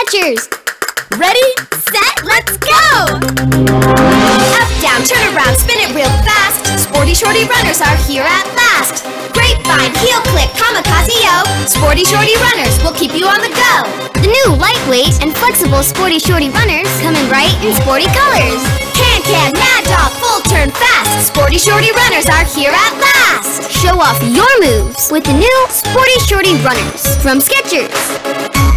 Skechers. Ready, set, let's go! Up, down, turn around, spin it real fast. Sporty Shorty runners are here at last. Grapevine, heel click, kamikaze yo. Sporty Shorty runners will keep you on the go. The new lightweight and flexible Sporty Shorty runners come in bright and sporty colors. Can Can, Mad Dog, full turn fast. Sporty Shorty runners are here at last. Show off your moves with the new Sporty Shorty runners from Skechers.